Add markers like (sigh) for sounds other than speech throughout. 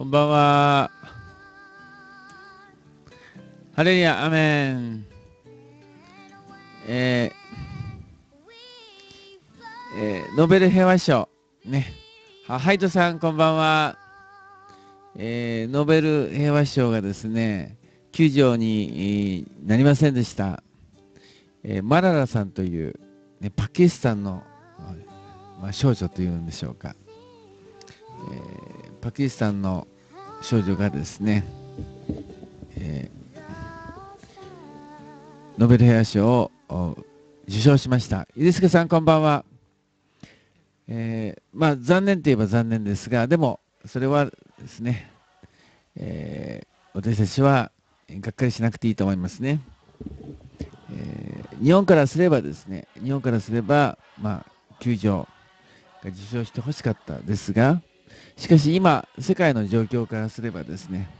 こんばんは。ハレルヤ、アメン。えーえーノーベル平和賞。ね。ハイトさん、こんばんは。えーノーベル平和賞がですね、9条になりませんでした。えーマララさんという、ね、パキスタンの、まあ、少女というんでしょうか。えーパキスタンの少女がですね、えーノベル平和賞を受賞しました。ゆりすけさん、こんばんは。えーまあ、残念といえば残念ですが、でも、それはですね、えー私たちはがっかりしなくていいと思いますね。えー日本からすればですね、日本からすれば、まあ、球場が受賞してほしかったですが、しかし今、世界の状況からすればですね、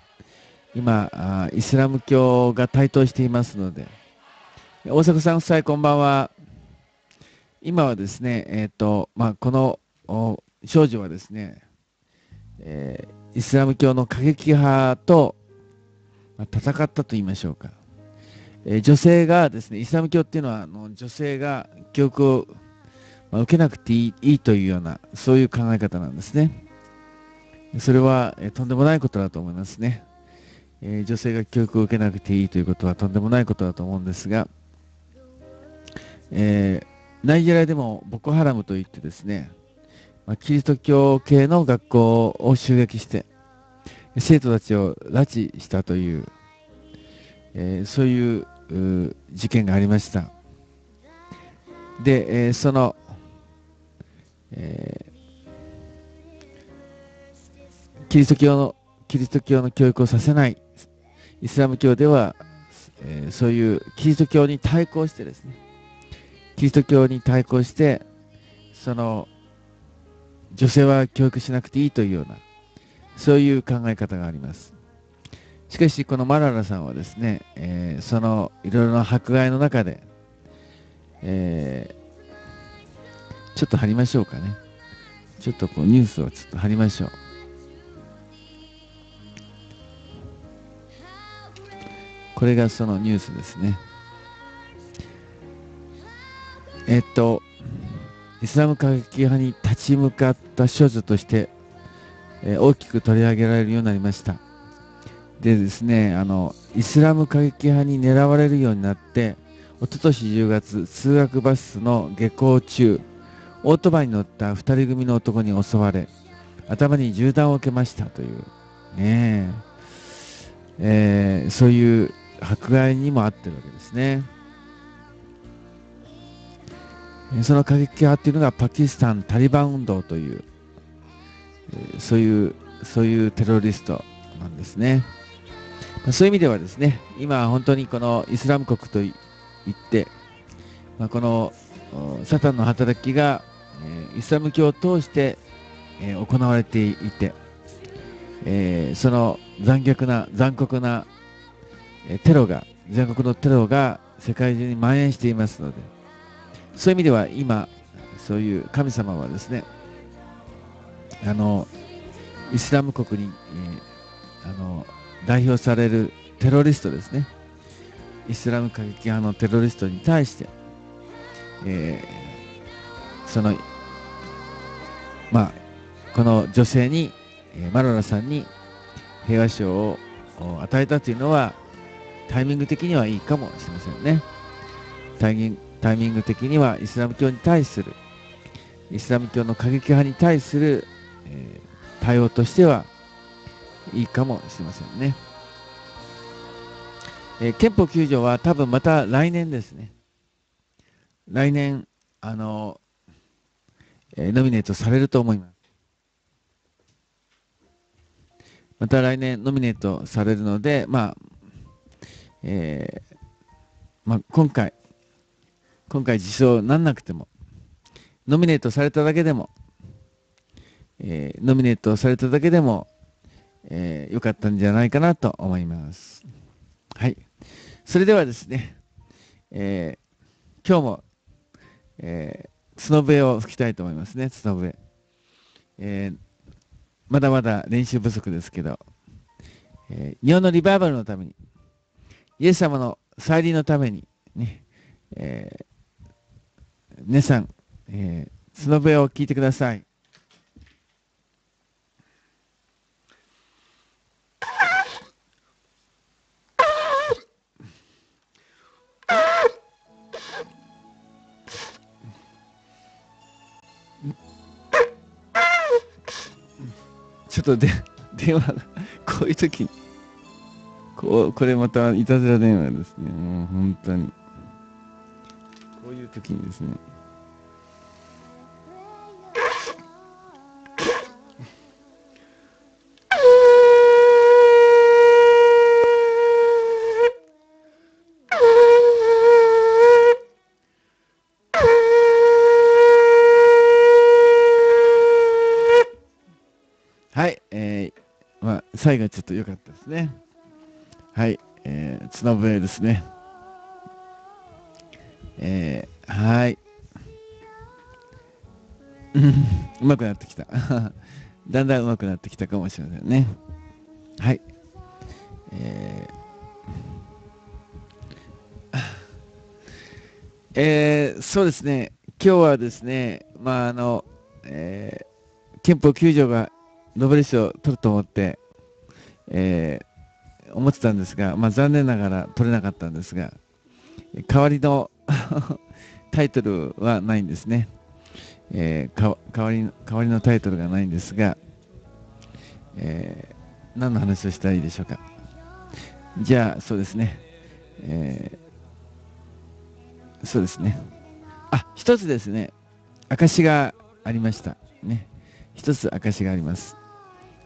今、あイスラム教が台頭していますので、大迫さん夫妻こんばんは。今はですね、えっ、と、まあ、この少女はですね、えーイスラム教の過激派と、まあ戦ったと言いましょうか。えー女性がですね、イスラム教っていうのは、あの女性が教育を、まあ受けなくていいというような、そういう考え方なんですね。それは、えとんでもないことだと思いますね。えー女性が教育を受けなくていいということはとんでもないことだと思うんですが、えーナイジェリアでもボコハラムといってですね、まあ、キリスト教系の学校を襲撃して、生徒たちを拉致したという、えーそういうう事件がありました。で、えその、えキリスト教のキリスト教の教育をさせないイスラム教では、えーそういうキリスト教に対抗してですねキリスト教に対抗してその女性は教育しなくていいというようなそういう考え方があります。しかしこのマララさんはですね、えーそのいろいろな迫害の中で、えーちょっと貼りましょうかね。ちょっとこうニュースをちょっと貼りましょう。これがそのニュースですね。えっと、イスラム過激派に立ち向かった少女として、えー大きく取り上げられるようになりました。でですね、あの、イスラム過激派に狙われるようになって、一昨年10月、通学バスの下校中、オートバイに乗った2人組の男に襲われ、頭に銃弾を受けましたという、ねええーそういう迫害にもあってるわけですね。その過激派っていうのがパキスタンタリバン運動という、そういう、そういうテロリストなんですね。そういう意味ではですね、今本当にこのイスラム国とい言って、まあ、このサタンの働きが、イスラム教を通して、行われていて、その残虐な残酷なテロが、全国のテロが世界中に蔓延していますので、そういう意味では今、そういう神様はですね、あの、イスラム国に、えーあの、代表されるテロリストですね、イスラム過激派のテロリストに対して、えーその、まあ、この女性に、マロラさんに平和賞を与えたというのは、タイミング的にはいいかもしれませんね。タイミングタイミング的にはイスラム教に対する、イスラム教の過激派に対する、えー対応としてはいいかもしれませんね。えー憲法9条は多分また来年ですね。来年、あの、えーノミネートされると思います。また来年ノミネートされるので、まあ、えーまあ、今回、今回受賞なんなくても、ノミネートされただけでも、えーノミネートされただけでも、えー良かったんじゃないかなと思います。はい。それではですね、えー今日も、えー角笛を吹きたいと思いますね、角笛。えーまだまだ練習不足ですけど、えー、日本のリバイバルのために、イエス様の再臨のために、ね、えー、皆さん、えー、角笛を聞いてください。ちょっとで (laughs) 電話、こういう時に、こ、これまたいたずら電話ですね。もう本当に。こういう時にですねはいえまあ。最後ちょっと良かったですね。はい、えー、角笛ですね。えー、はい。(laughs) うまくなってきた。(laughs) だんだんうまくなってきたかもしれませんね。はい。えー、えー、そうですね。今日はですね、まあ、あの、えー、憲法9条がノーベル賞を取ると思って、えー、思ってたんですが、まあ、残念ながら取れなかったんですが、代わりの (laughs) タイトルはないんですね。えー、代わり代わりのタイトルがないんですが、えー、何の話をしたらいいでしょうか。じゃあ、そうですね。えー、そうですね。あ、一つですね。証がありました。ね。一つ証があります。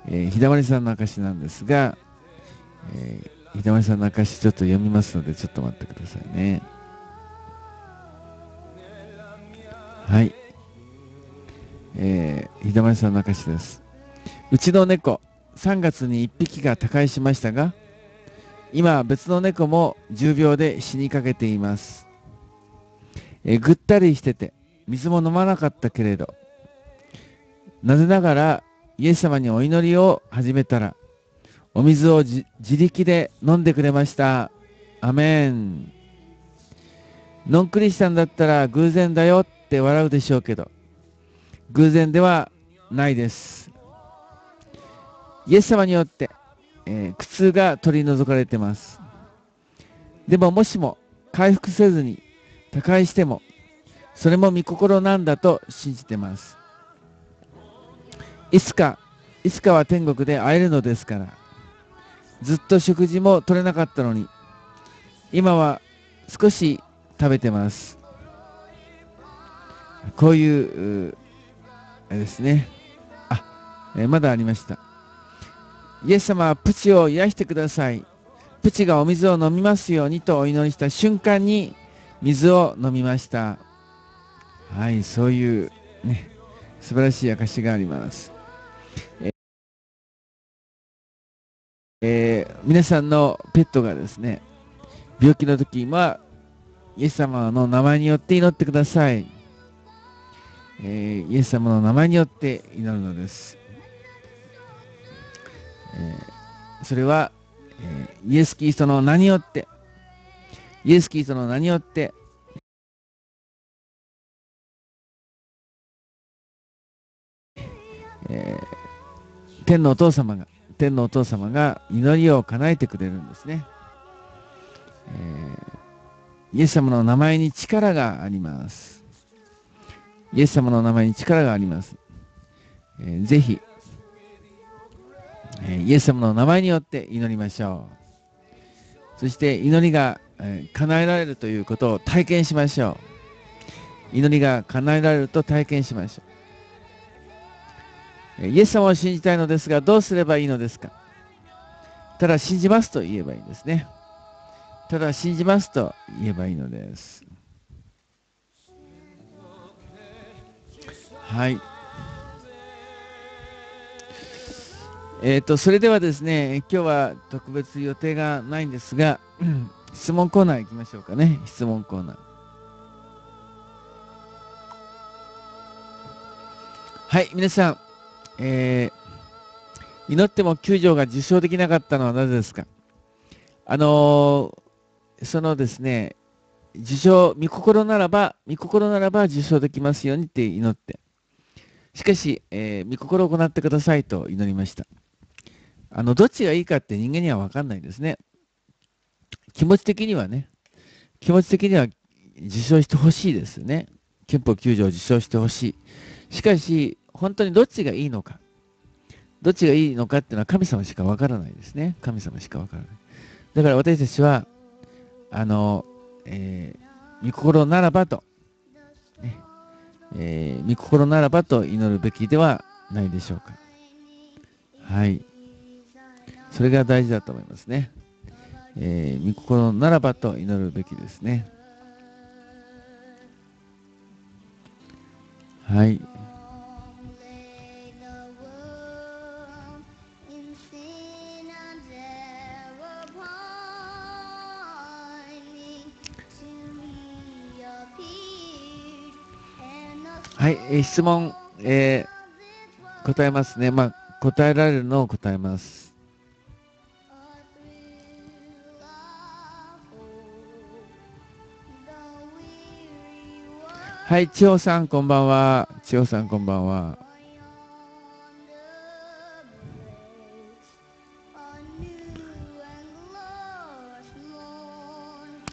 えー、ひだまりさんの証なんですが、えー、ひだまりさんの証ちょっと読みますので、ちょっと待ってくださいね。はい。えー、ひだまりさんの証です。うちの猫、3月に1匹が他界しましたが、今別の猫も重病で死にかけています。えー、ぐったりしてて、水も飲まなかったけれど、なぜながらイエス様にお祈りを始めたら、お水を自力で飲んでくれました。アメン。ノンクリスチャンだったら偶然だよって笑うでしょうけど、偶然ではないです。イエス様によって、えー、苦痛が取り除かれてます。でももしも回復せずに他界しても、それも御心なんだと信じてます。いつか、いつかは天国で会えるのですから、ずっと食事も取れなかったのに、今は少し食べてます。こういう、あれですね。あ、えまだありました。イエス様はプチを癒してください。プチがお水を飲みますようにとお祈りした瞬間に水を飲みました。はい、そういうね、素晴らしい証があります。皆さんのペットがですね、病気の時は、イエス様の名前によって祈ってください。えー、イエス様の名前によって祈るのです。えー、それは、えイエス・キリストの名によって、イエス・キリストの名によって、え天のお父様が天のお父様が祈りを叶えてくれるんですね。えー、イエス様の名前に力があります。イエス様の名前に力があります。えー、ぜひ、えー、イエス様の名前によって祈りましょう。そして祈りが、えー、叶えられるということを体験しましょう。祈りが叶えられると体験しましょう。イエス様を信じたいのですが、どうすればいいのですか？ただ信じますと言えばいいんですね。ただ信じますと言えばいいのです。はい。えっ、ー、と、それではですね、今日は特別予定がないんですが、質問コーナー行きましょうかね。質問コーナー。はい、皆さん、えー、祈っても救助が受賞できなかったのはなぜですか？あのー、そのですね、受賞、御心ならば、御心ならば受賞できますようにって祈って。しかし、えー、御心を行ってくださいと祈りました。あの、どっちがいいかって人間には分かんないですね。気持ち的にはね、気持ち的には受賞してほしいですね。憲法9条を受賞してほしい。しかし、本当にどっちがいいのか。どっちがいいのかっていうのは神様しかわからないですね。神様しかわからない。だから私たちは、あの、えー、御心ならばと、ねえー、御心ならばと祈るべきではないでしょうか。はい。それが大事だと思いますね。えー、御心ならばと祈るべきですね。はい。はい、え、質問、えー、答えますね。まあ、答えられるのを答えます。はい、千代さん、こんばんは。千代さん、こんばんは。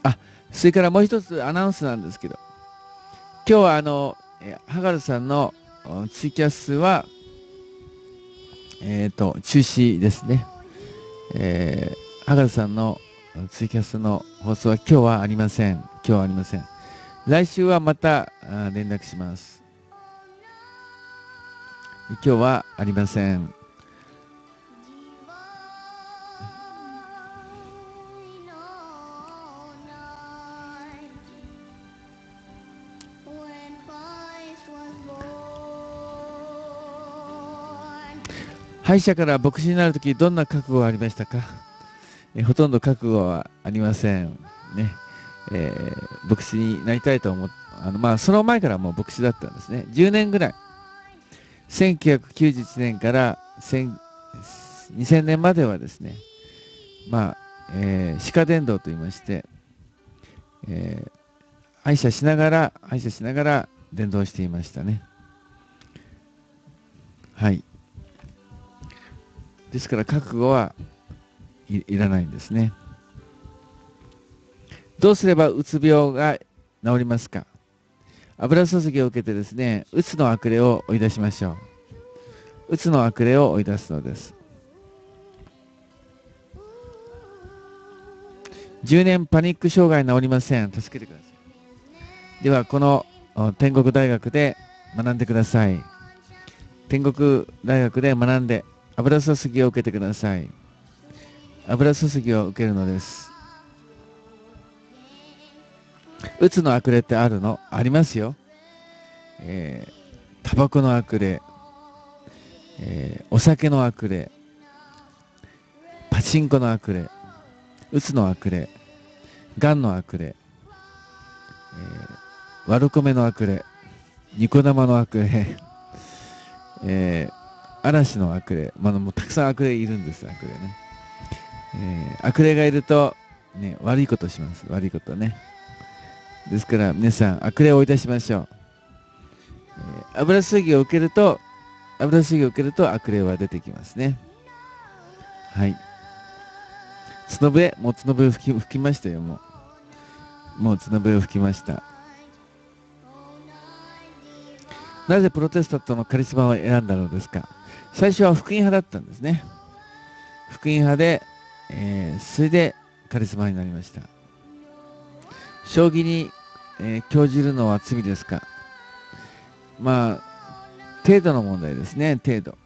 あ、それからもう一つアナウンスなんですけど、今日はあの、えー、ハガルさんのツイキャスは、えっ、ー、と、中止ですね。えー、ハガルさんのツイキャスの放送は今日はありません。今日はありません。来週はまた連絡します。今日はありません。歯医者から牧師になるとき、どんな覚悟がありましたか？えほとんど覚悟はありません。ね。えー、牧師になりたいと思って、あのまあ、その前からもう牧師だったんですね。10年ぐらい。1991年から2000年まではですね、まあ、えー、歯科伝道と言いまして、えー、歯医者しながら、歯医者しながら伝道していましたね。はい。ですから覚悟はいらないんですね。どうすればうつ病が治りますか？油注ぎを受けてですね、うつの悪霊を追い出しましょう。うつの悪霊を追い出すのです。10年パニック障害治りません。助けてください。では、この天国大学で学んでください。天国大学で学んで油注ぎを受けてください。油注ぎを受けるのです。うつの悪霊ってあるの？ありますよ。えー、タバコの悪霊、えー、お酒の悪霊、パチンコの悪霊、うつの悪霊、がんの悪霊、えー、悪米の悪霊、ニコ生の悪霊、(laughs) えー、嵐の悪霊、まあ、もうたくさん悪霊いるんです、悪霊ね。えー、悪霊がいると、ね、悪いことします、悪いことね。ですから皆さん、悪霊をい出しましょう。えー、油水ぎを受けると、油水ぎを受けると悪霊は出てきますね。はい。角笛、もう角笛吹き吹きましたよ、もう。もう角笛を吹きました。なぜプロテスタントのカリスマを選んだのですか？最初は福音派だったんですね。福音派で、えー、それでカリスマになりました。将棋に、えー、興じるのは罪ですかまあ、程度の問題ですね、程度。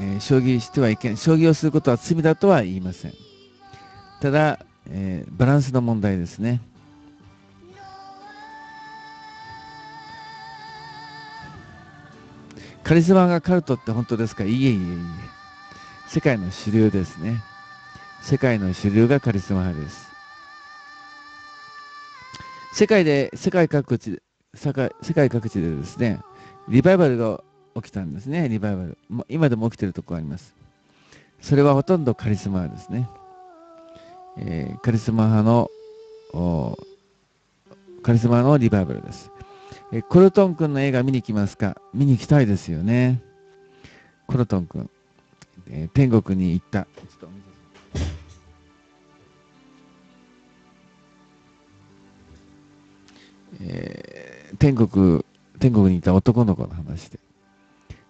えー、将棋してはいけない。将棋をすることは罪だとは言いません。ただ、え、バランスの問題ですね。カリスマがカルトって本当ですか？いえいえいえ。世界の主流ですね。世界の主流がカリスマ派です。世界で、世界各地、世界世界各地でですね、リバイバルが起きたんですね、リバイバル。今でも起きてるところあります。それはほとんどカリスマですね。えー、カリスマ派のカリスマのリバイバルです。えコルトン君の映画見に来ますか？見に行きたいですよね。コルトン君、えー、天国に行った。えー、天国、天国にいた男の子の話で。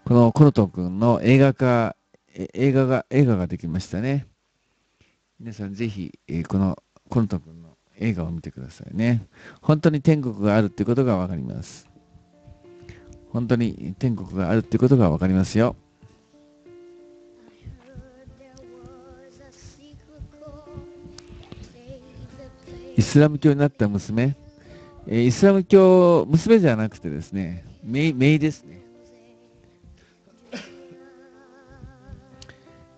このコルトン君の映画化、映画が、映画ができましたね。皆さんぜひ、えー、このコルトン君の映画を見てくださいね。本当に天国があるってことがわかります。本当に天国があるってことがわかりますよ。イスラム教になった娘、え、イスラム教、娘じゃなくてですね、めいですね。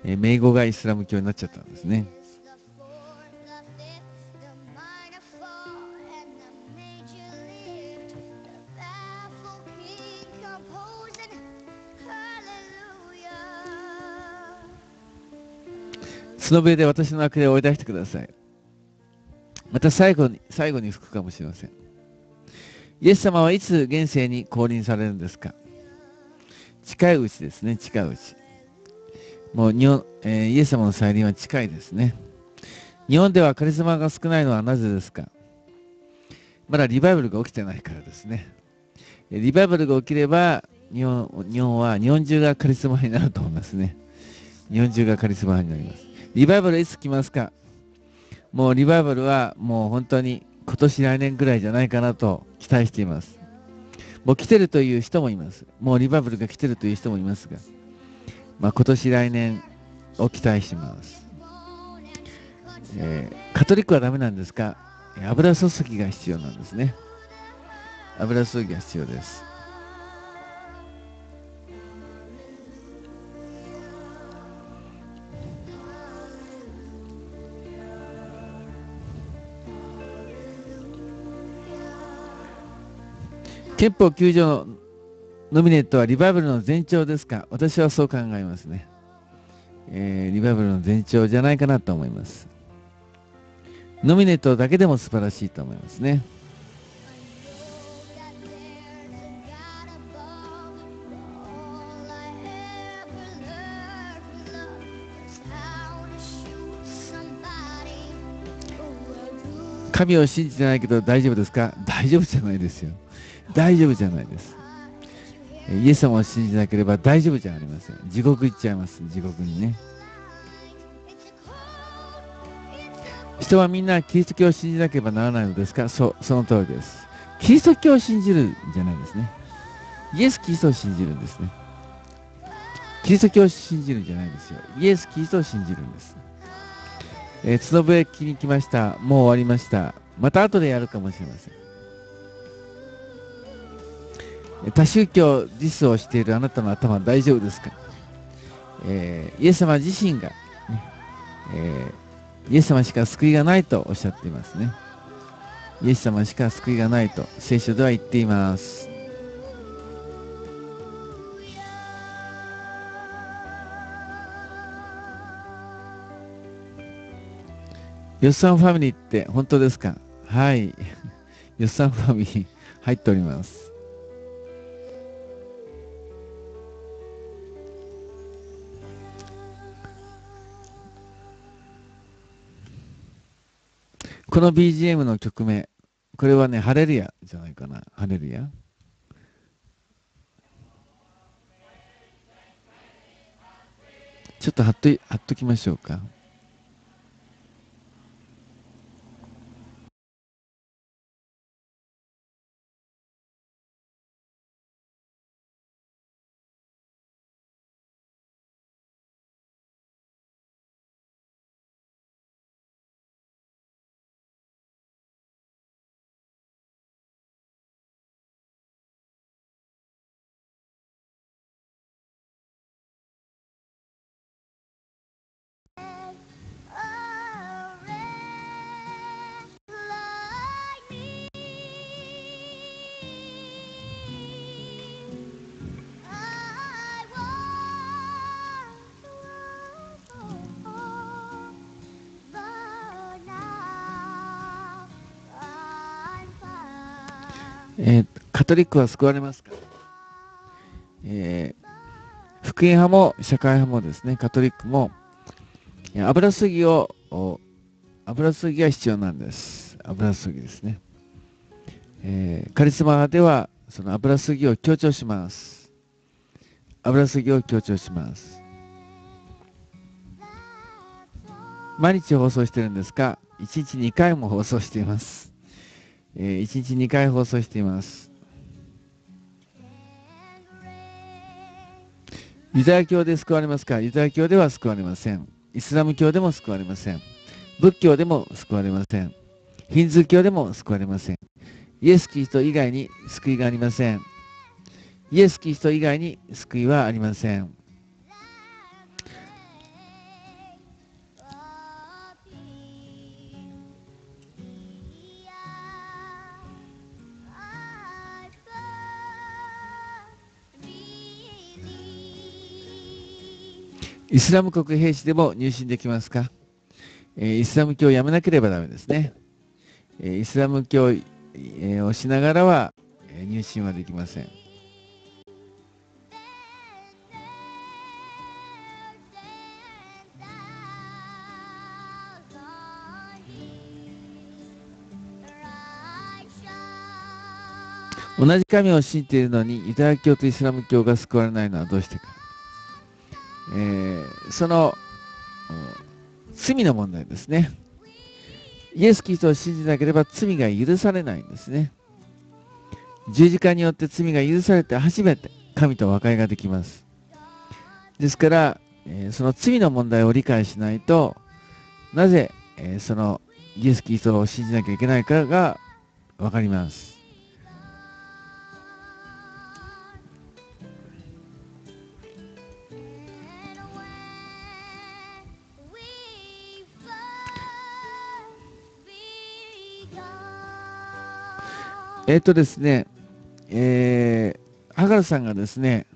えー、名語がイスラム教になっちゃったんですね。角笛で私の悪霊を追い出してください。また最後に、最後に吹くかもしれません。イエス様はいつ現世に降臨されるんですか？近いうちですね、近いうち。もう日本、えー、イエス様の再臨は近いですね。日本ではカリスマが少ないのはなぜですか？まだリバイバルが起きてないからですね。リバイバルが起きれば、日本日本は、日本中がカリスマになると思いますね。日本中がカリスマになります。リバイバルいつ来ますか？もうリバイバルはもう本当に今年来年ぐらいじゃないかなと期待しています。もう来てるという人もいます。もうリバイバルが来てるという人もいますが、まあ、今年来年を期待します。えー、カトリックはダメなんですか？油注ぎが必要なんですね。油注ぎが必要です。憲法9条ノミネートはリバイバルの前兆ですか？私はそう考えますね、えー、リバイバルの前兆じゃないかなと思います。ノミネートだけでも素晴らしいと思いますね。神を信じてないけど大丈夫ですか？大丈夫じゃないですよ。大丈夫じゃないです。イエス様を信じなければ大丈夫じゃありません。地獄行っちゃいます。地獄にね。人はみんなキリスト教を信じなければならないのですか？そう、その通りです。キリスト教を信じるんじゃないですね。イエス・キリストを信じるんですね。キリスト教を信じるんじゃないですよ。イエス・キリストを信じるんです。えー、角笛聞きに来ました。もう終わりました。また後でやるかもしれません。多宗教ディスをしているあなたの頭大丈夫ですか、えー、イエス様自身が、ねえー、イエス様しか救いがないとおっしゃっていますね。イエス様しか救いがないと聖書では言っています。よっさんファミリーって本当ですか？はい。よっさんファミリー入っております。この BGM の曲名、これはね、ハレルヤじゃないかな。ハレルヤ？ちょっと貼っと、貼っときましょうか。トリックは救われますか、えー、福音派も社会派もですね、カトリックも油すぎを、油すぎが必要なんです。油すぎですね。えー、カリスマではその油すぎを強調します。油すぎを強調します。毎日放送してるんですか ?1 日2回も放送しています。えー、1日2回放送しています。ユダヤ教で救われますか？ユダヤ教では救われません。イスラム教でも救われません。仏教でも救われません。ヒンズー教でも救われません。イエス・キリスト以外に救いがありません。イエス・キリスト以外に救いはありません。イスラム国兵士でも入信できますか、えー、イスラム教をやめなければダメですね。えー、イスラム教をしながらはえ入信はできません。同じ神を信じているのにユダヤ教とイスラム教が救われないのはどうしてか。えー、その罪の問題ですね。イエス・キリストを信じなければ罪が許されないんですね。十字架によって罪が許されて初めて神と和解ができます。ですから、えー、その罪の問題を理解しないと、なぜ、えー、そのイエス・キリストを信じなきゃいけないかがわかります。えっ、とですね、えー、ハガルさんがですね、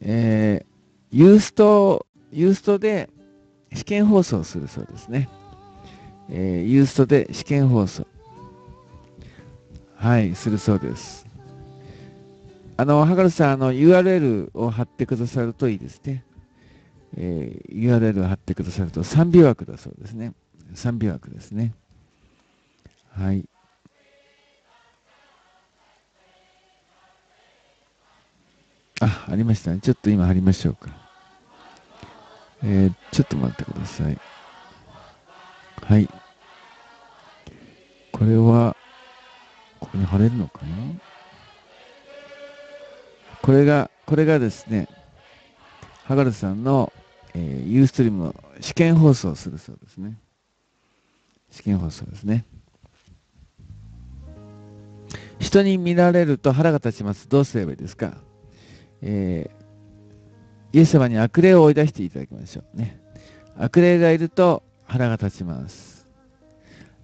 えー、ユースト、ユーストで試験放送するそうですね。えー、ユーストで試験放送。はい、するそうです。あの、ハガルさん、あの、URL を貼ってくださるといいですね。えー、URL を貼ってくださると3尾枠だそうですね。3尾枠ですね。はい。あ、ありましたね。ちょっと今貼りましょうか。えー、ちょっと待ってください。はい。これは、ここに貼れるのかな？これが、これがですね、ハガルさんの、えー、ユーストリームの試験放送をするそうですね。試験放送ですね。人に見られると腹が立ちます。どうすればいいですか？えー、イエス様に悪霊を追い出していただきましょうね。悪霊がいると腹が立ちます。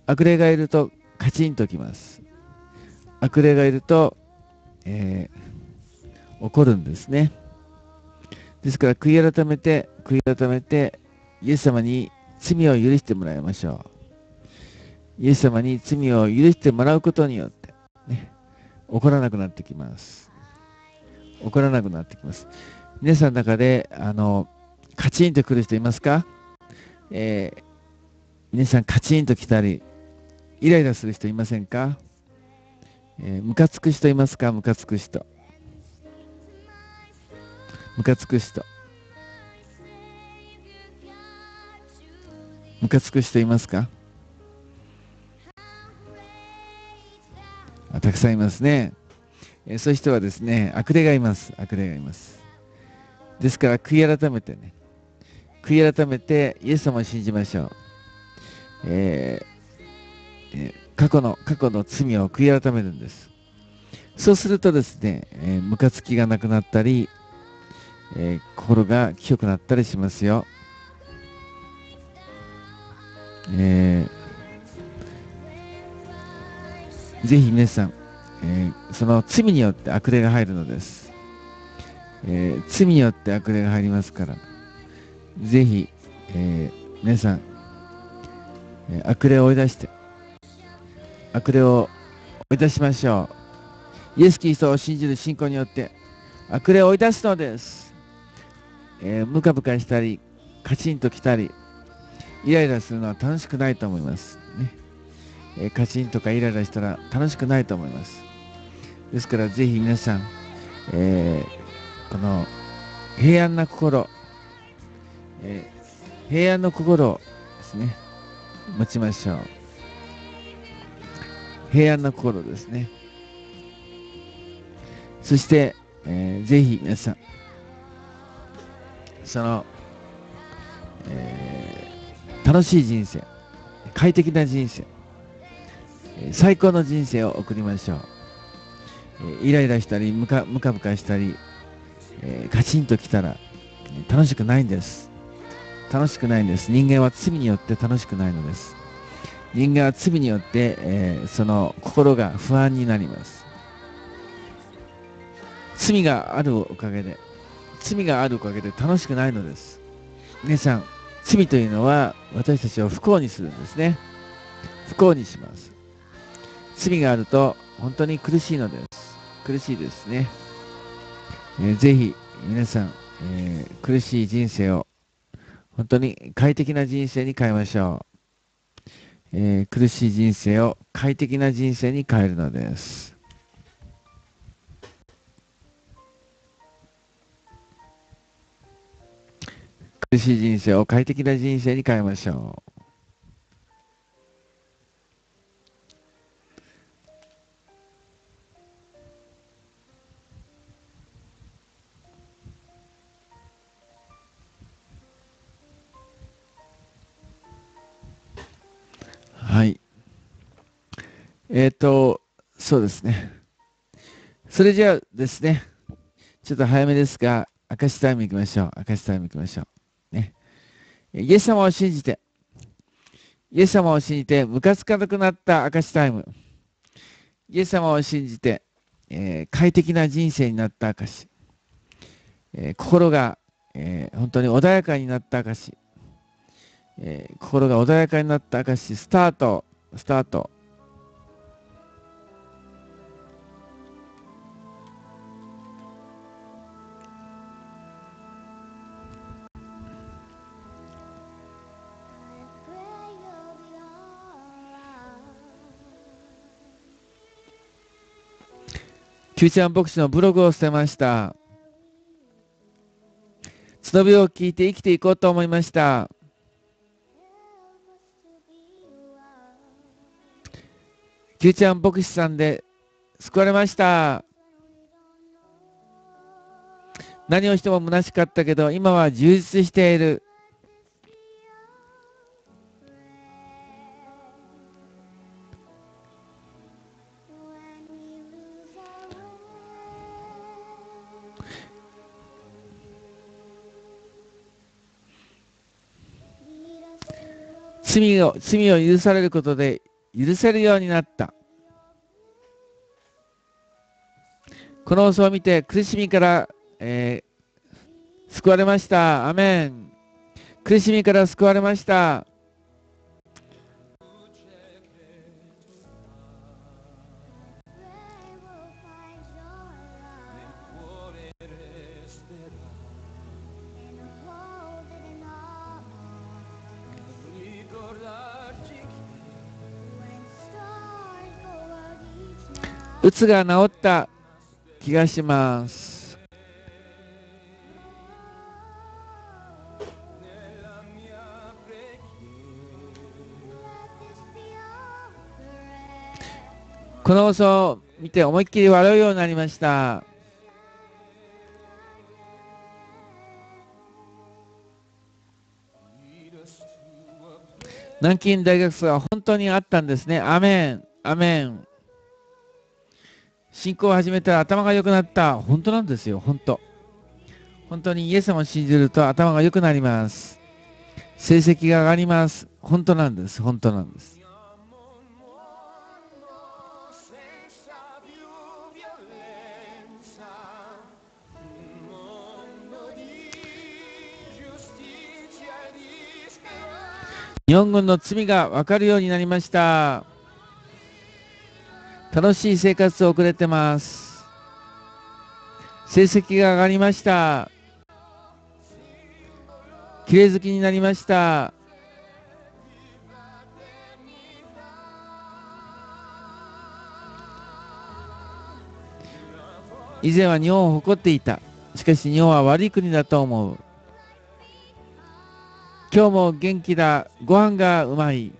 悪霊がいるとカチンときます。悪霊がいると、えー、怒るんですね。ですから悔い改めて、悔い改めて、イエス様に罪を許してもらいましょう。イエス様に罪を許してもらうことによって、ね、怒らなくなってきます。怒らなくなってきます。皆さんの中で、あの、カチンと来る人いますか？えー、皆さんカチンと来たり、イライラする人いませんか？えー、ムカつく人いますか？ムカつく人。ムカつく人。ムカつく人いますか？あたくさんいますね。えそういう人はですね、悪霊がいます。悪霊がいます。ですから、悔い改めてね、悔い改めて、イエス様を信じましょう。えーえー、過去の、過去の罪を悔い改めるんです。そうするとですね、えー、ムカつきがなくなったり、えー、心が清くなったりしますよ。えー、ぜひ皆さん、えー、その罪によって悪霊が入るのです。えー、罪によって悪霊が入りますから、ぜひ、えー、皆さん、え悪霊を追い出して、悪霊を追い出しましょう。イエス・キリストを信じる信仰によって悪霊を追い出すのです。えー、ムカムカしたり、カチンときたり、イライラするのは楽しくないと思います。ねえ、カチンとかイライラしたら楽しくないと思います。ですからぜひ皆さん、えー、この平安な心、えー、平安の心をですね、持ちましょう。平安な心ですね。そして、えー、ぜひ皆さん、その、えー、楽しい人生、快適な人生、最高の人生を送りましょう。イライラしたり、ムカムカムカしたり、えー、カチンときたら楽しくないんです。楽しくないんです。人間は罪によって楽しくないのです。人間は罪によって、えー、その心が不安になります。罪があるおかげで、罪があるおかげで楽しくないのです。皆さん、罪というのは私たちを不幸にするんですね。不幸にします。罪があると本当に苦しいのです。苦しいですね。えー、ぜひ皆さん、えー、苦しい人生を本当に快適な人生に変えましょう。えー、苦しい人生を快適な人生に変えるのです。苦しい人生を快適な人生に変えましょう。えっ、ー、と、そうですね。それじゃあですね、ちょっと早めですが、明石タイム行きましょう。明石タイム行きましょう。ね。イエス様を信じて、イエス様を信じて、ムカつかなくなった明石タイム。イエス様を信じて、えー、快適な人生になった証。えー、心が、えー、本当に穏やかになった証。え、心が穏やかになった証スタートスタートキューチャン牧師のブログを捨てました。角火を聞いて生きていこうと思いました。キューちゃん牧師さんで救われました。何をしても虚しかったけど、今は充実している。罪を罪を許されることで許せるようになった。この放送を見て苦しみから、えー、救われました。アメン。苦しみから救われました。うつが治った気がします。この放送を見て思いっきり笑うようになりました。南京大学生は本当にあったんですね。アメン、アメン。信仰を始めたら頭が良くなった。本当なんですよ、本当。本当にイエス様を信じると頭が良くなります。成績が上がります。本当なんです、本当なんです。日本軍の罪が分かるようになりました。楽しい生活を送れてます。成績が上がりました。綺麗好きになりました。以前は日本を誇っていた。しかし日本は悪い国だと思う。今日も元気だ。ご飯がうまい。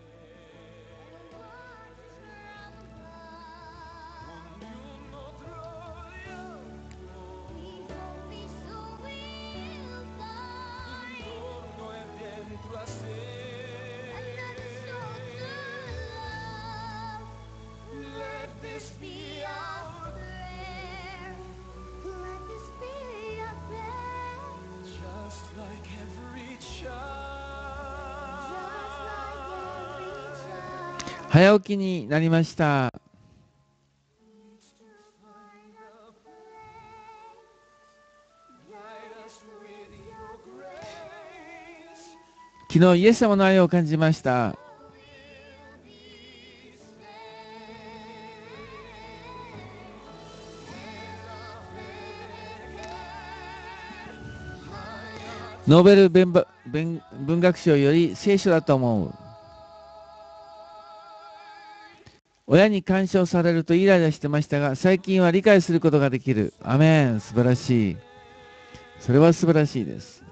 早起きになりました。昨日イエス様の愛を感じました。ノーベル文ば文文学賞より聖書だと思う。親に干渉されるとイライラしてましたが、最近は理解することができる。アメン。素晴らしい。それは素晴らしいです。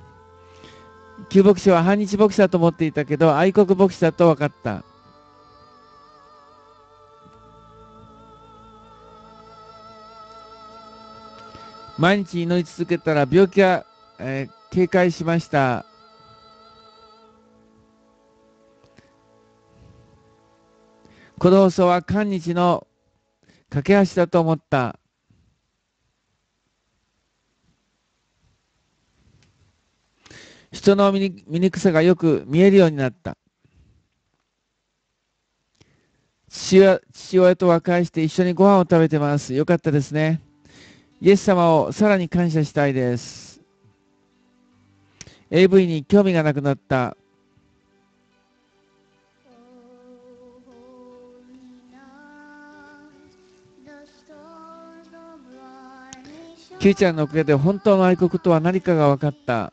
旧牧師は反日牧師だと思っていたけど、愛国牧師だと分かった。毎日祈り続けたら病気が、えー警戒しました。この放送は韓日の架け橋だと思った。人の醜さがよく見えるようになった。父親父親と和解して一緒にご飯を食べてます。よかったですね。イエス様をさらに感謝したいです。AV に興味がなくなった。Q ちゃんのおかげで本当の愛国とは何かが分かった。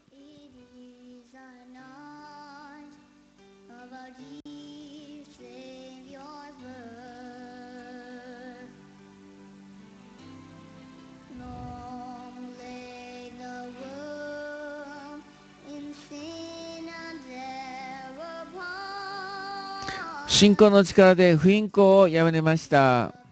信仰の力で不信仰をやめました。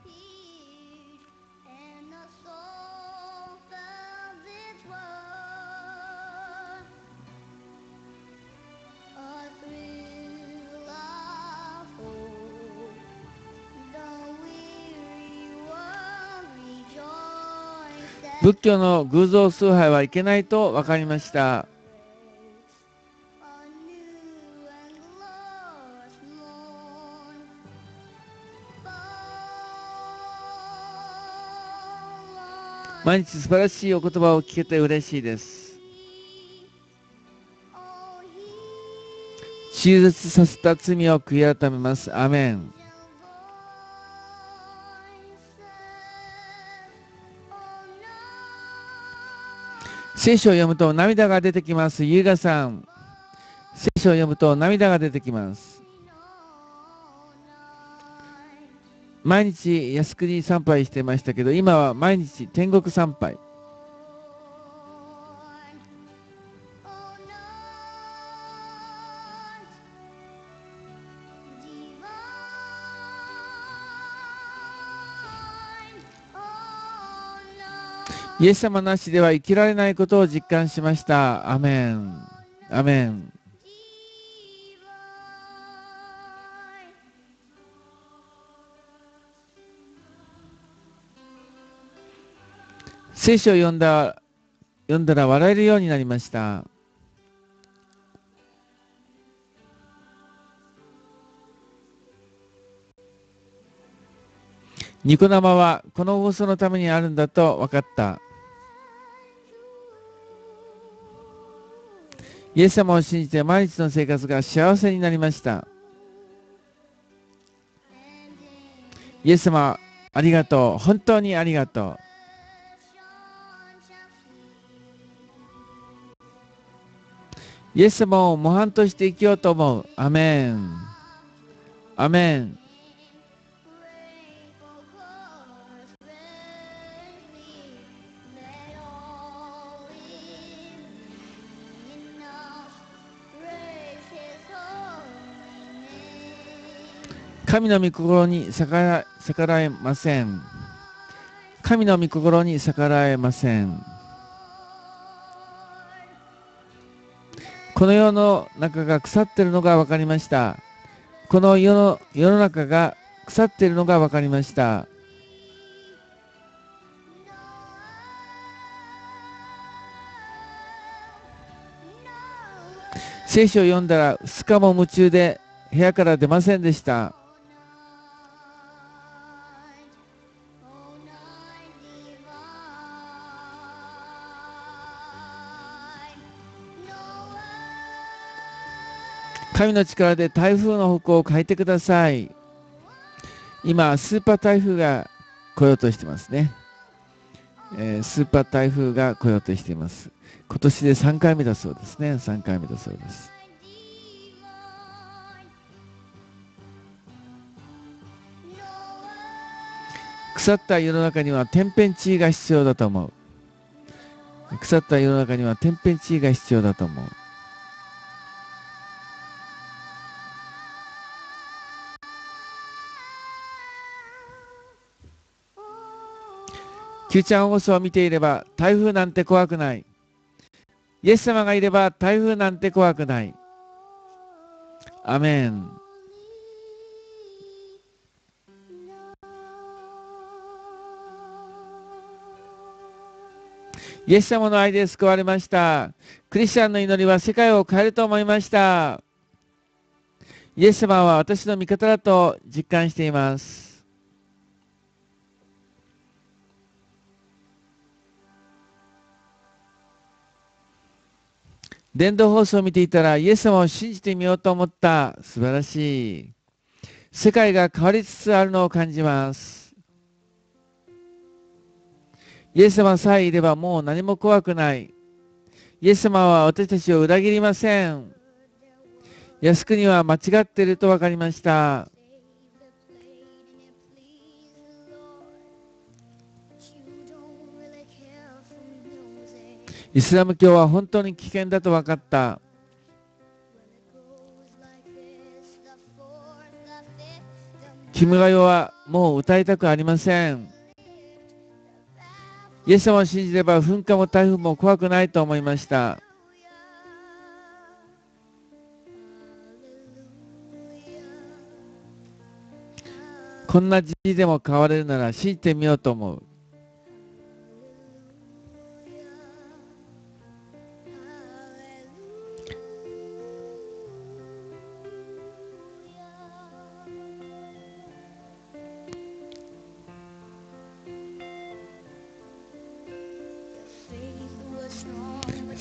仏教の偶像崇拝はいけないと分かりました。毎日素晴らしいお言葉を聞けて嬉しいです。手術させた罪を悔い改めます。アメン。聖書を読むと涙が出てきます。優雅さん。聖書を読むと涙が出てきます。毎日靖国参拝してましたけど、今は毎日天国参拝。イエス様なしでは生きられないことを実感しました。アメン。アメン。聖書を読んだ読んだら笑えるようになりました。ニコ生はこの放送のためにあるんだと分かった。イエス様を信じて毎日の生活が幸せになりましたイエス様ありがとう本当にありがとうイエス様を模範として生きようと思う。アメン。アメン。神の御心に逆らえません。神の御心に逆らえません。この世の中が腐っているのが分かりました。この世の世の中が腐っているのが分かりました。聖書を読んだら2日も夢中で部屋から出ませんでした。神の力で台風の方向を変えてください。今、スーパー台風が来ようとしてますね。えー、スーパー台風が来ようとしています。今年で3回目だそうですね。3回目だそうです。腐った世の中には天変地異が必要だと思う。腐った世の中には天変地異が必要だと思う。Q ちゃん放送を見ていれば台風なんて怖くない。イエス様がいれば台風なんて怖くない。アメン。イエス様の愛で救われました。クリスチャンの祈りは世界を変えると思いました。イエス様は私の味方だと実感しています。電動放送を見ていたら、イエス様を信じてみようと思った。素晴らしい。世界が変わりつつあるのを感じます。イエス様さえいればもう何も怖くない。イエス様は私たちを裏切りません。靖国は間違っていると分かりました。イスラム教は本当に危険だと分かった。キムガヨはもう歌いたくありません。イエス様を信じれば噴火も台風も怖くないと思いました。こんな時でも変われるなら信じてみようと思う。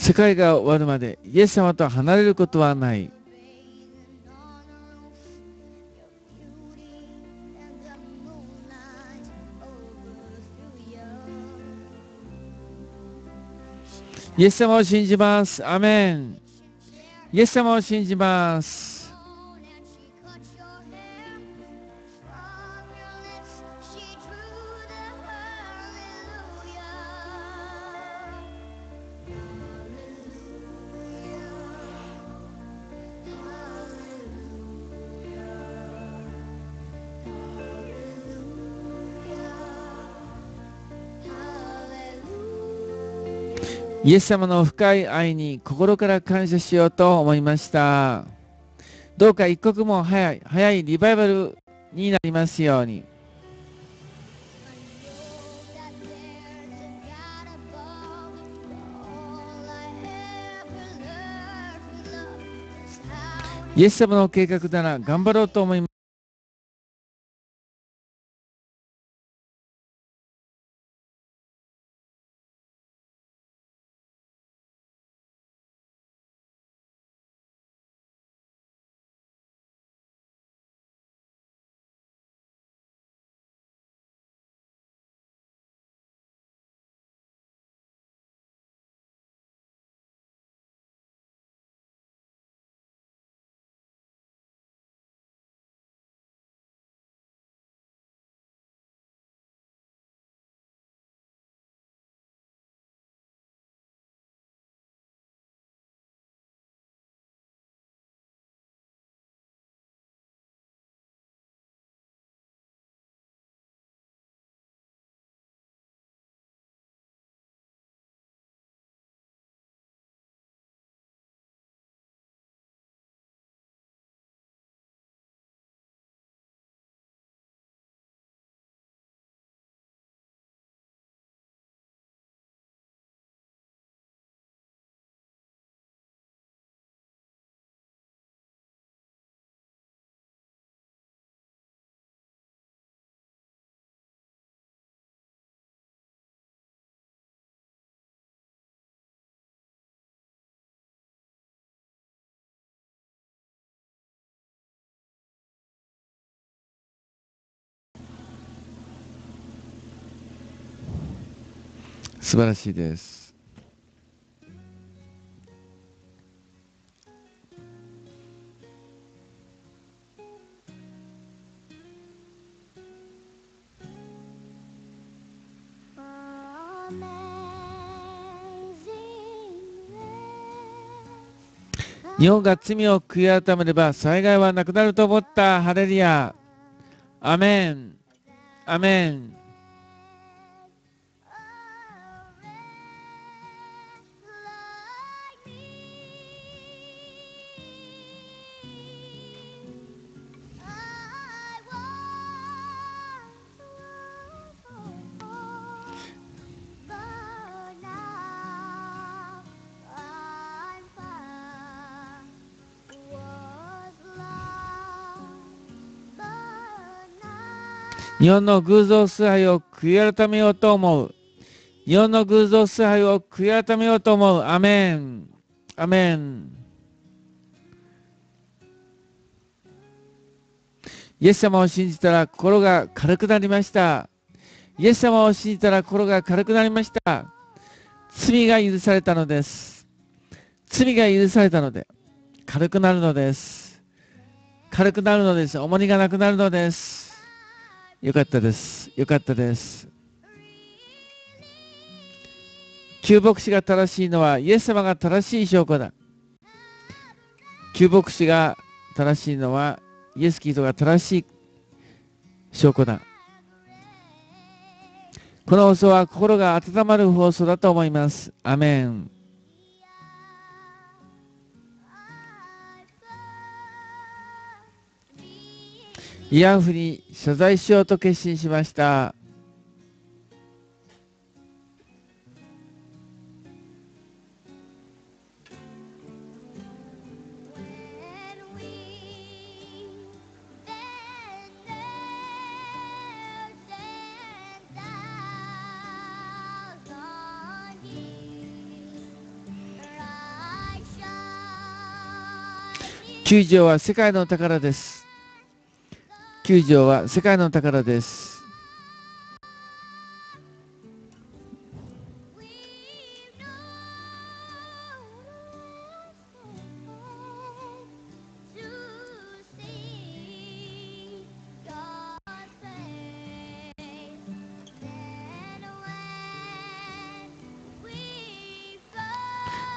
世界が終わるまでイエス様と離れることはない。イエス様を信じます。アメン。イエス様を信じます。イエス様の深い愛に心から感謝しようと思いました。どうか一刻も早い、早いリバイバルになりますように。イエス様の計画なら頑張ろうと思います。素晴らしいです。日本が罪を悔い改めれば災害はなくなると思った。ハレリア。アメン。アメン。日本の偶像崇拝を悔い改めようと思う。日本の偶像崇拝を悔い改めようと思う。アメン。アメン。イエス様を信じたら心が軽くなりました。イエス様を信じたら心が軽くなりました。罪が許されたのです。罪が許されたので、軽くなるのです。軽くなるのです。重荷がなくなるのです。よかったです。よかったです。旧牧師が正しいのはイエス様が正しい証拠だ。旧牧師が正しいのはイエス・キリストが正しい証拠だ。この放送は心が温まる放送だと思います。アメン。慰安婦に謝罪しようと決心しました。救助は世界の宝です。球場は世界の宝です。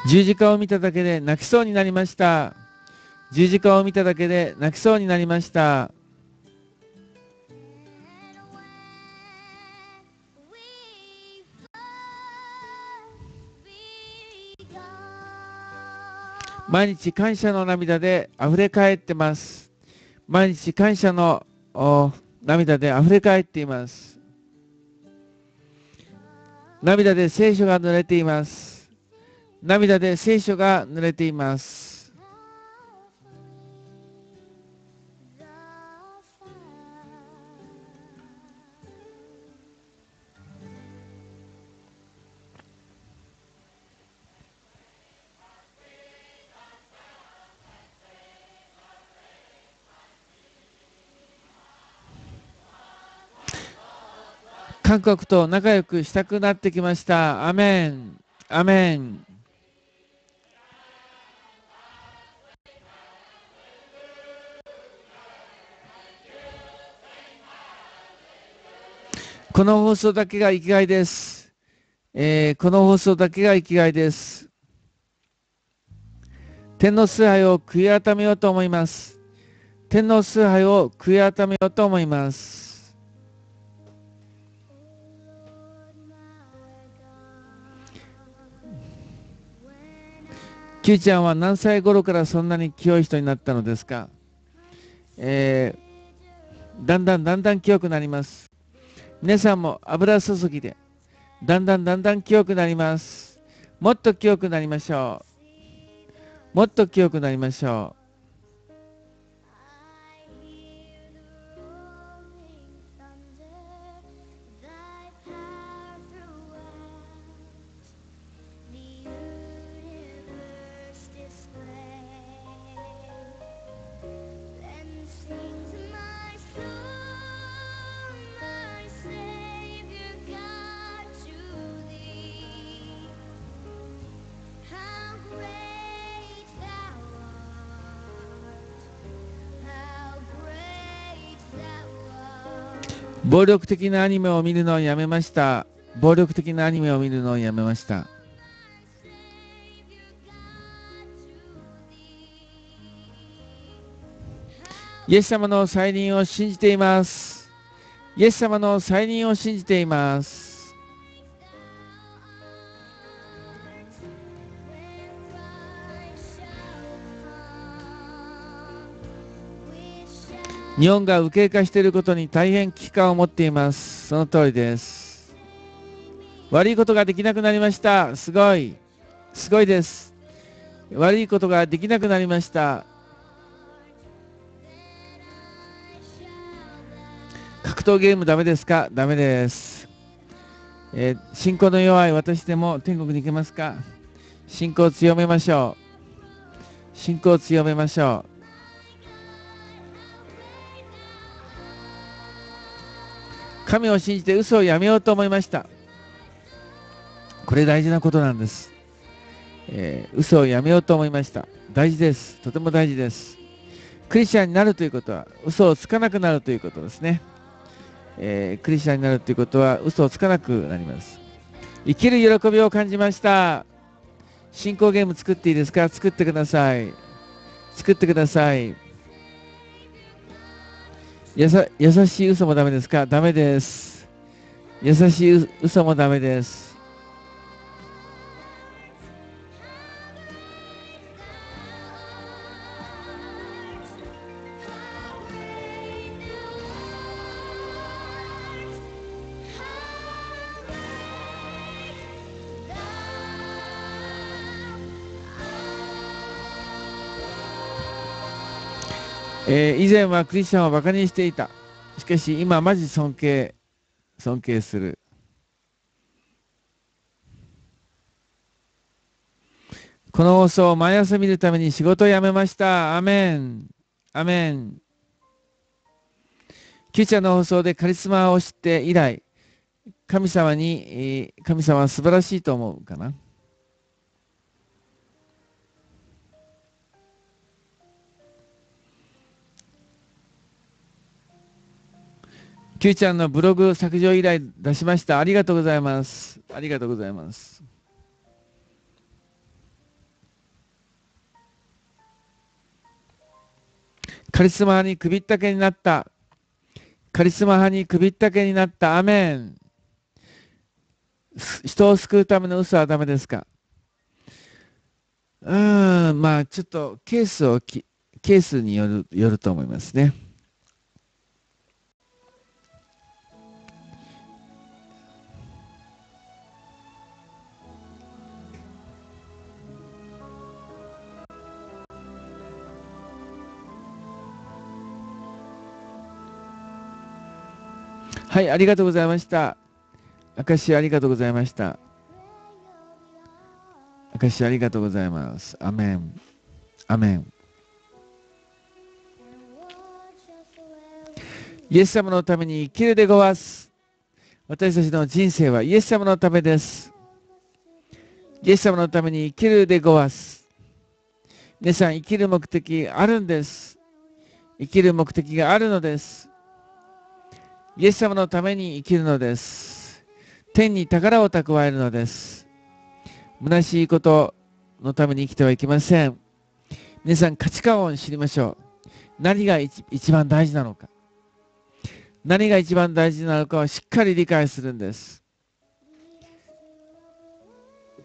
十字架を見ただけで泣きそうになりました。十字架を見ただけで泣きそうになりました。毎日感謝の涙で溢れ返ってます。毎日感謝の涙で溢れ返っています。涙で聖書が濡れています。涙で聖書が濡れています。韓国と仲良くしたくなってきました。アメン。アメン。この放送だけが生きがいです。えー、この放送だけが生きがいです。天皇崇拝を悔い改めようと思います。天皇崇拝を悔い改めようと思います。キューちゃんは何歳頃からそんなに清い人になったのですか、えー、だんだんだんだん清くなります。皆さんも油注ぎで、だんだんだんだん清くなります。もっと清くなりましょう。もっと清くなりましょう。暴力的なアニメを見るのをやめました。暴力的なアニメを見るのをやめました。イエス様の再臨を信じています。イエス様の再臨を信じています。日本が右傾化していることに大変危機感を持っています。その通りです。悪いことができなくなりました。すごい。すごいです。悪いことができなくなりました。格闘ゲームダメですか？ダメです。えー信仰の弱い私でも天国に行けますか？信仰を強めましょう。信仰を強めましょう。神を信じて嘘をやめようと思いました。これ大事なことなんです。えー嘘をやめようと思いました。大事です。とても大事です。クリスチャンになるということは嘘をつかなくなるということですね。えークリスチャンになるということは嘘をつかなくなります。生きる喜びを感じました。進行ゲーム作っていいですか？作ってください。作ってください。やさ優しい嘘もダメですか？ダメです。優しい嘘もダメです。えー以前はクリスチャンをバカにしていた。しかし今マジ尊敬、尊敬する。この放送を毎朝見るために仕事を辞めました。アメン。アメン。キューチャーの放送でカリスマを知って以来、神様に、神様は素晴らしいと思うかな。キューちゃんのブログ削除依頼出しました。ありがとうございます。ありがとうございます。カリスマ派に首ったけになった。カリスマ派に首ったけになった。アメン。人を救うための嘘はダメですか？うん、まあちょっとケースをき、ケースによる、よると思いますね。はい、ありがとうございました。明石ありがとうございました。明石ありがとうございます。アメン。アメン。イエス様のために生きるでごわす。私たちの人生はイエス様のためです。イエス様のために生きるでごわす。皆さん、生きる目的あるんです。生きる目的があるのです。イエス様のために生きるのです。天に宝を蓄えるのです。虚しいことのために生きてはいけません。皆さん価値観を知りましょう。何が一番大事なのか。何が一番大事なのかをしっかり理解するんです。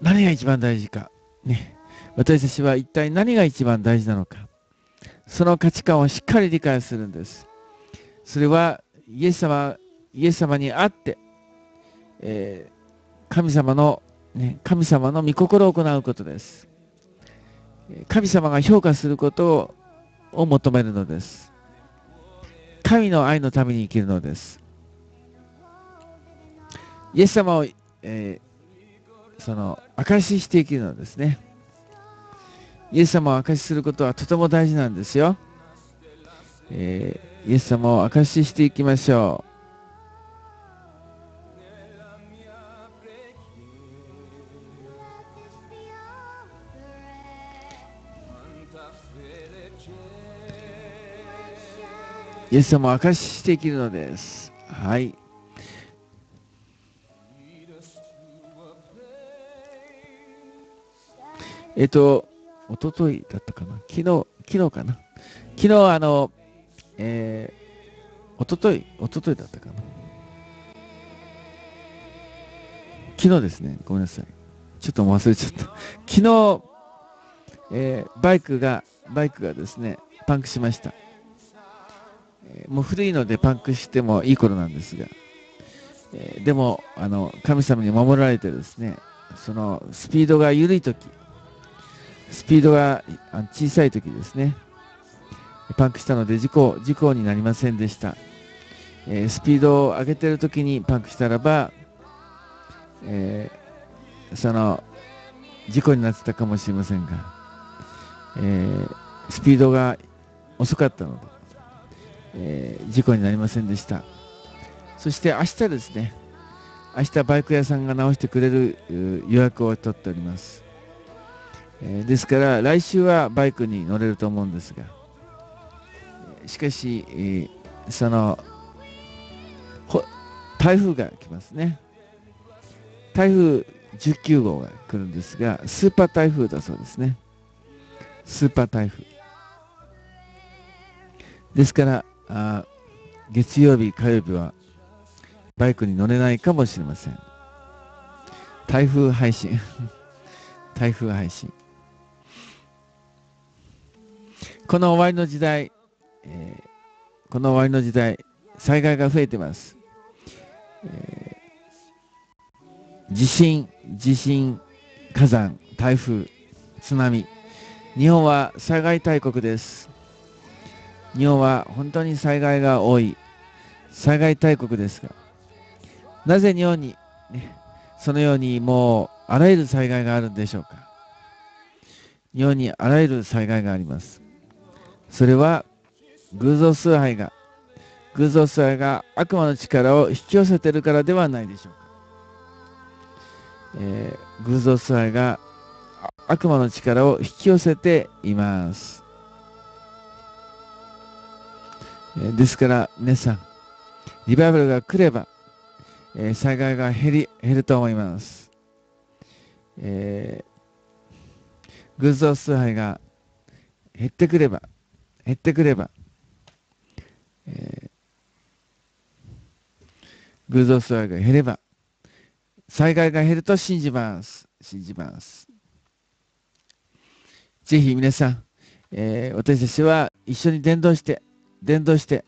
何が一番大事か。ね。私たちは一体何が一番大事なのか。その価値観をしっかり理解するんです。それはイエス様、イエス様に会って、えー神様の、ね、神様の御心を行うことです。神様が評価することをを求めるのです。神の愛のために生きるのです。イエス様を、えーその証しして生きるのですね。イエス様を証しすることはとても大事なんですよ。えーイエス様を証ししていきましょう。イエス様を証しして生きるのです。はい。えっと、おとといだったかな？昨日、昨日かな？昨日、あの、えー、おととい、おとといだったかな昨日ですね、ごめんなさい。ちょっと忘れちゃった。(laughs) 昨日、えー、バイクが、バイクがですね、パンクしました。えー、もう古いのでパンクしてもいい頃なんですが、えー、でも、あの、神様に守られてですね、そのスピードが緩いとき、スピードが小さいときですね、パンクしたので事故、事故になりませんでした。えー、スピードを上げてるときにパンクしたらば、えー、その、事故になってたかもしれませんが、えー、スピードが遅かったので、え、事故になりませんでした。そして明日ですね、明日バイク屋さんが直してくれる予約を取っております。え、ですから来週はバイクに乗れると思うんですが、しかし、その台風が来ますね。台風19号が来るんですが、スーパー台風だそうですね。スーパー台風。ですから、あ月曜日、火曜日はバイクに乗れないかもしれません。台風配信。(laughs) 台風配信。この終わりの時代、えー、この終わりの時代、災害が増えてます。えー、地震、地震、火山、台風、津波。日本は災害大国です。日本は本当に災害が多い災害大国ですが、なぜ日本に、ね、そのようにもうあらゆる災害があるんでしょうか。日本にあらゆる災害があります。それは偶像崇拝が、偶像崇拝が悪魔の力を引き寄せているからではないでしょうか。えー、偶像崇拝が悪魔の力を引き寄せています。えですから皆さん、リバイバルが来れば、えー、災害が減り減ると思います。えー、偶像崇拝が減ってくれば、減ってくれば、えー、偶像崇拝が減れば、災害が減ると信じます。信じます。ぜひ皆さん、えー、私たちは一緒に伝道して、伝道して、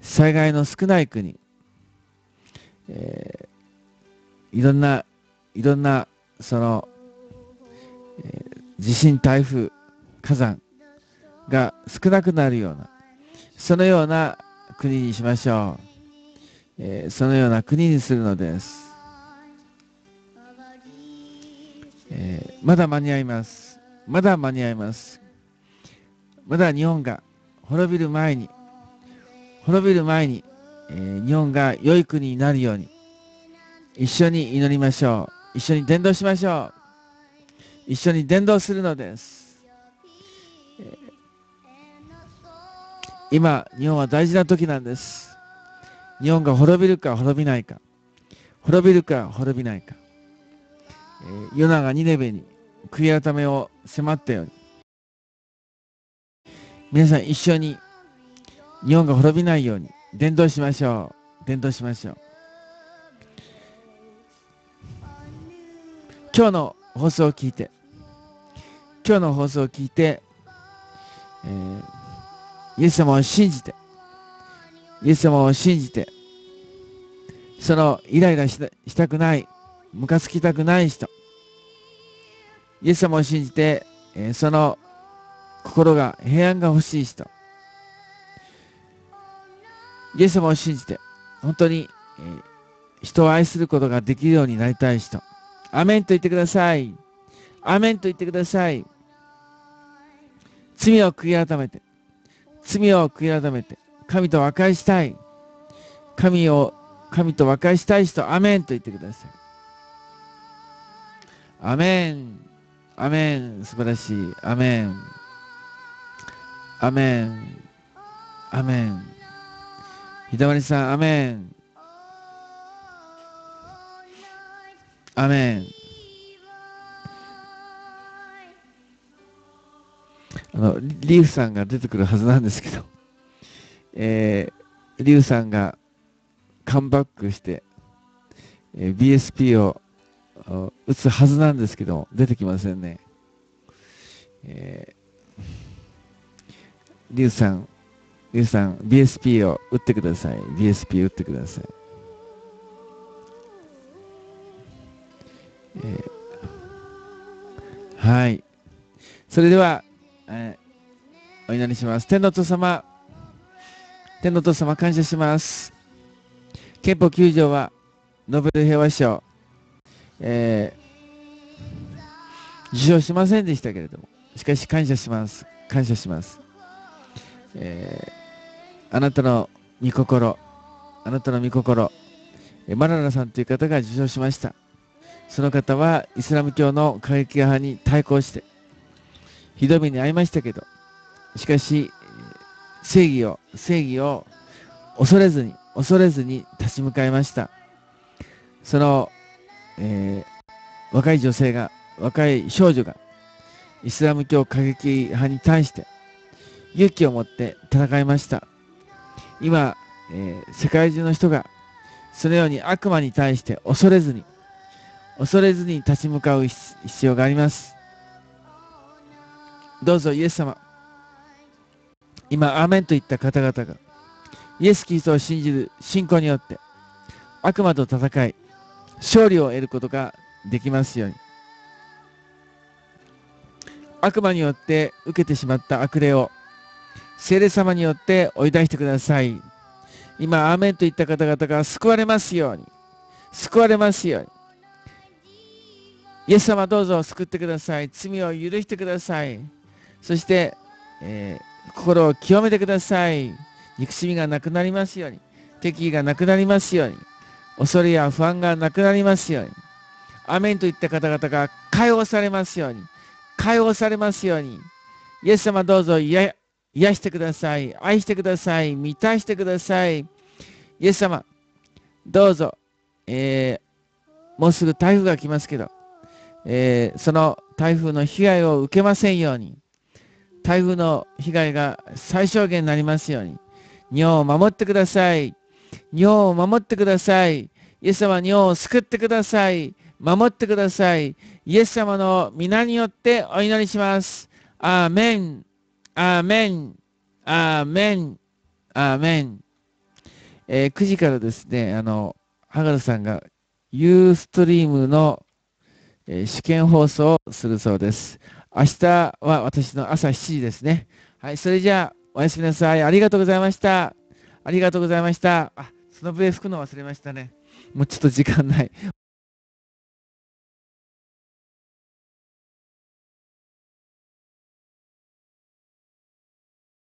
災害の少ない国、えー、いろんな、いろんな、その、えー、地震、台風、火山が少なくなるような、そのような国にしましょう。えー、そのような国にするのです。えー、まだ間に合います。まだ間に合います。まだ日本が滅びる前に、滅びる前に、えー、日本が良い国になるように、一緒に祈りましょう。一緒に伝道しましょう。一緒に伝道するのです。今、日本は大事な時なんです。日本が滅びるか滅びないか。滅びるか滅びないか。えー、ヨナがニネベに悔い改めを迫ったように、皆さん一緒に日本が滅びないように伝道しましょう。伝道しましょう。今日の放送を聞いて、今日の放送を聞いて、えー、イエス様を信じて、イエス様を信じて、そのイライラしたくない、ムカつきたくない人、イエス様を信じて、え、その心が平安が欲しい人、イエス様を信じて、本当に、え、人を愛することができるようになりたい人、アメンと言ってください。アメンと言ってください。罪を悔い改めて、罪を悔い改めて、神と和解したい。神を、神と和解したい人、アメンと言ってください。アメン。アメン。素晴らしい。アメン。アメン。アメン。ひだまりさん、アメン。アメン。あの、リーフさんが出てくるはずなんですけど、(laughs) えー、リュウさんがカムバックして、えー、BSP を打つはずなんですけど、出てきませんね。えー、リュウさん、リュウさん、BSP を打ってください。BSP 打ってください。えー、はい。それでは、えー、お祈りします。天の父様、天の父様、感謝します。憲法9条は、ノーベル平和賞、えー、受賞しませんでしたけれども、しかし感謝します。感謝します。えー、あなたの御心、あなたの御心、マララさんという方が受賞しました。その方はイスラム教の過激派に対抗して、ひどい目に遭いましたけど、しかし、正義を、正義を恐れずに、恐れずに立ち向かいました。その、えー、若い女性が、若い少女が、イスラム教過激派に対して勇気を持って戦いました。今、えー、世界中の人がそのように悪魔に対して恐れずに、恐れずに立ち向かう必要があります。どうぞイエス様、今、アーメンといった方々が、イエス・キリストを信じる信仰によって、悪魔と戦い、勝利を得ることができますように。悪魔によって受けてしまった悪霊を、聖霊様によって追い出してください。今、アーメンといった方々が救われますように。救われますように。イエス様どうぞ救ってください。罪を許してください。そして、えー心を清めてください。憎しみがなくなりますように。敵意がなくなりますように。恐れや不安がなくなりますように。アメンといった方々が解放されますように。解放されますように。イエス様どうぞ癒してください。愛してください。満たしてください。イエス様、どうぞ、えー、もうすぐ台風が来ますけど、えー、その台風の被害を受けませんように。台風の被害が最小限になりますように、日本を守ってください。日本を守ってください。イエス様、日本を救ってください。守ってください。イエス様の皆によってお祈りします。アーメン。アーメン。アーメン。アーメン。えー、9時からですね、あの、ハガルさんがユーストリームの、えー、試験放送をするそうです。明日は私の朝7時ですね。はい、それじゃあ、おやすみなさい。ありがとうございました。ありがとうございました。あ、その笛吹くの忘れましたね。もうちょっと時間ない。